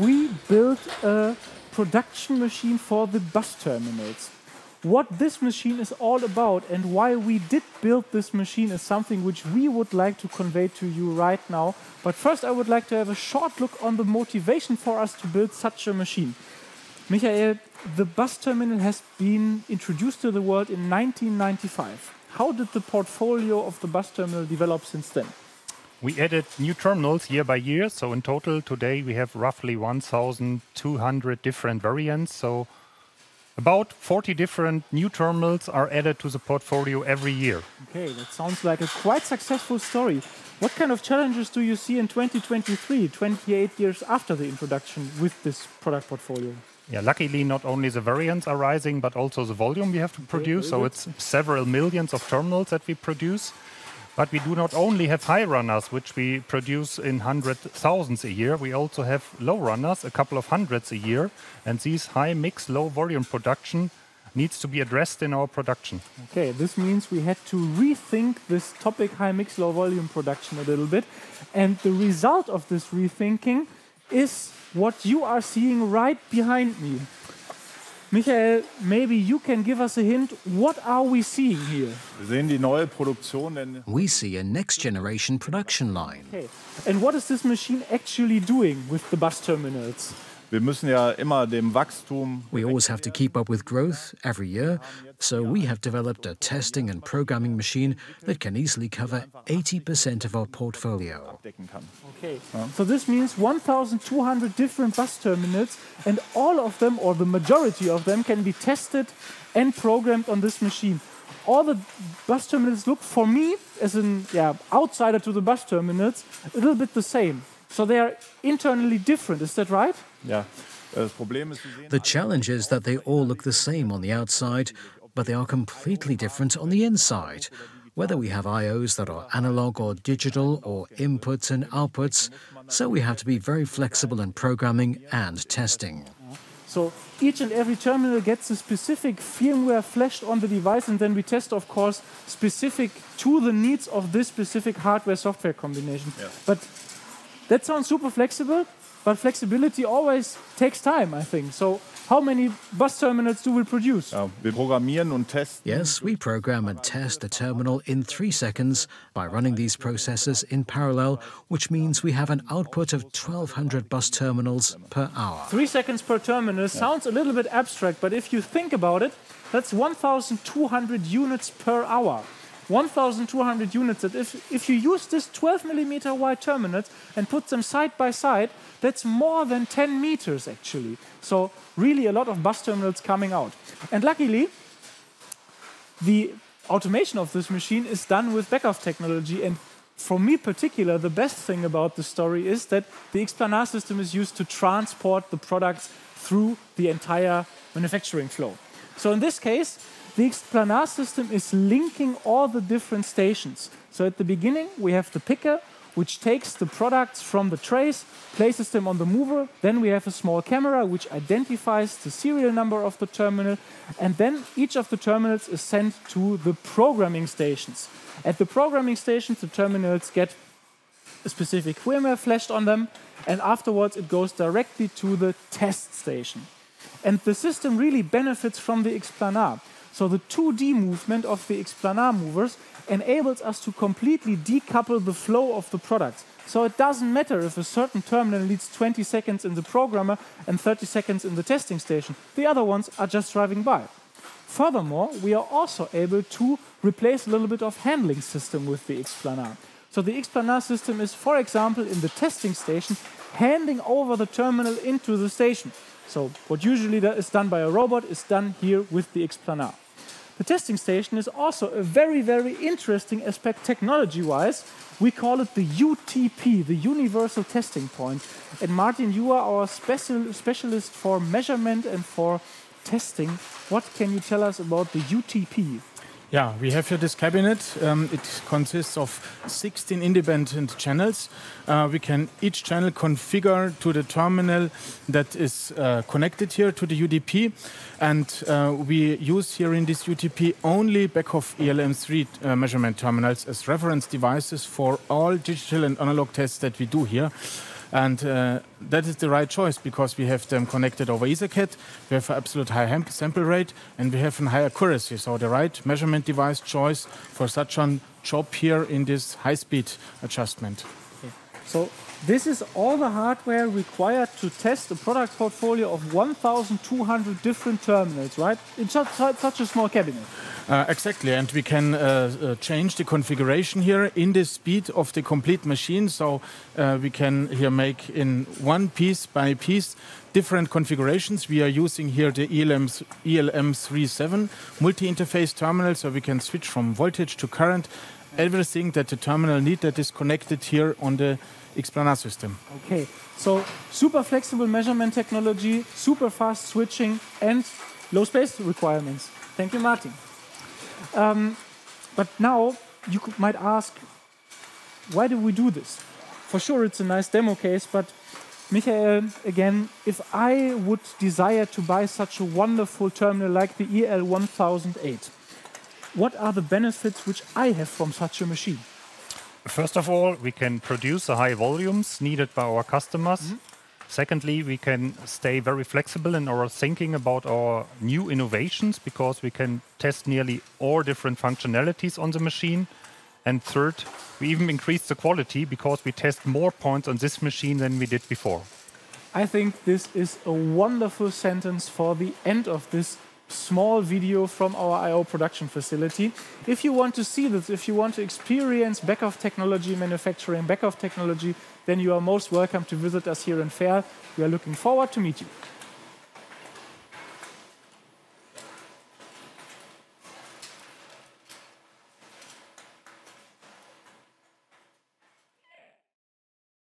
we built a production machine for the bus terminals. What this machine is all about and why we did build this machine is something which we would like to convey to you right now. But first, I would like to have a short look on the motivation for us to build such a machine. Michael, the bus terminal has been introduced to the world in 1995. How did the portfolio of the bus terminal develop since then? We added new terminals year by year. So in total, today we have roughly 1,200 different variants. So about 40 different new terminals are added to the portfolio every year. Okay, that sounds like a quite successful story. What kind of challenges do you see in 2023, 28 years after the introduction with this product portfolio? Yeah, luckily, not only the variants are rising, but also the volume we have to produce. so it's several millions of terminals that we produce. But we do not only have high runners, which we produce in hundreds, thousands a year. We also have low runners, a couple of hundreds a year. And these high mix, low volume production needs to be addressed in our production. Okay, this means we had to rethink this topic high mix, low volume production a little bit. And the result of this rethinking is what you are seeing right behind me. Michael, maybe you can give us a hint. What are we seeing here? We see a next generation production line. Okay. And what is this machine actually doing with the bus terminals? Wir müssen ja immer dem Wachstum. We always have to keep up with growth every year, so we have developed a testing and programming machine that can easily cover 80% of our portfolio. Okay, so this means 1,200 different bus terminals, and all of them, or the majority of them, can be tested and programmed on this machine. All the bus terminals look, for me, as an yeah, outsider to the bus terminals, a little bit the same. So they are internally different, is that right? Yeah. The challenge is that they all look the same on the outside, but they are completely different on the inside. Whether we have IOs that are analog or digital, or inputs and outputs, so we have to be very flexible in programming and testing. So each and every terminal gets a specific firmware flashed on the device, and then we test, of course, specific to the needs of this specific hardware software combination. Yeah. But that sounds super flexible, but flexibility always takes time, I think. So how many bus terminals do we produce? Ja, wir programmieren und testen. Yes, we program and test a terminal in three seconds by running these processes in parallel, which means we have an output of 1,200 bus terminals per hour. Three seconds per terminal sounds a little bit abstract, but if you think about it, that's 1,200 units per hour. 1,200 units. That if, if you use this 12 millimeter wide terminals and put them side by side, that's more than 10 meters actually. So really a lot of bus terminals coming out. And luckily, the automation of this machine is done with Beckhoff technology. And for me particular, the best thing about the story is that the Xplanar system is used to transport the products through the entire manufacturing flow. So in this case, the Xplanar system is linking all the different stations. So at the beginning, we have the picker, which takes the products from the trays, places them on the mover. Then we have a small camera which identifies the serial number of the terminal. And then each of the terminals is sent to the programming stations. At the programming stations, the terminals get a specific firmware flashed on them. And afterwards, it goes directly to the test station. And the system really benefits from the Xplanar. So the 2D movement of the Xplanar movers enables us to completely decouple the flow of the products. So it doesn't matter if a certain terminal needs 20 seconds in the programmer and 30 seconds in the testing station. The other ones are just driving by. Furthermore, we are also able to replace a little bit of handling system with the Xplanar. So the Xplanar system is, for example, in the testing station, handing over the terminal into the station. So what usually is done by a robot is done here with the Xplanar. The testing station is also a very, very interesting aspect technology-wise. We call it the UTP, the Universal Testing Point. And Martin, you are our special specialist for measurement and for testing. What can you tell us about the UTP? Yeah, we have here this cabinet. Um, it consists of 16 independent channels. Uh, we can each channel configure to the terminal that is uh, connected here to the UTP. And uh, we use here in this UTP only Beckhoff ELM3 uh, measurement terminals as reference devices for all digital and analog tests that we do here. And uh, that is the right choice because we have them connected over EtherCAT, we have an absolute high sample rate, and we have a high accuracy. So the right measurement device choice for such a job here in this high-speed adjustment. So this is all the hardware required to test a product portfolio of 1,200 different terminals, right? In such, such a small cabinet. Uh, exactly, and we can uh, uh, change the configuration here in the speed of the complete machine. So uh, we can here make in one piece by piece different configurations. We are using here the ELM, ELM37 multi-interface terminal, so we can switch from voltage to current. Everything that the terminal needs that is connected here on the Xplanar system. Okay, so super flexible measurement technology, super fast switching, and low space requirements. Thank you, Martin. Um, but now you might ask, why do we do this? For sure, it's a nice demo case, but Michael, again, if I would desire to buy such a wonderful terminal like the EL1008, what are the benefits which I have from such a machine? First of all, we can produce the high volumes needed by our customers. Mm -hmm. Secondly, we can stay very flexible in our thinking about our new innovations because we can test nearly all different functionalities on the machine. And third, we even increase the quality because we test more points on this machine than we did before. I think this is a wonderful sentence for the end of this small video from our IO production facility. If you want to see this, if you want to experience Beckhoff technology manufacturing, Beckhoff technology, then you are most welcome to visit us here in Verl. We are looking forward to meet you.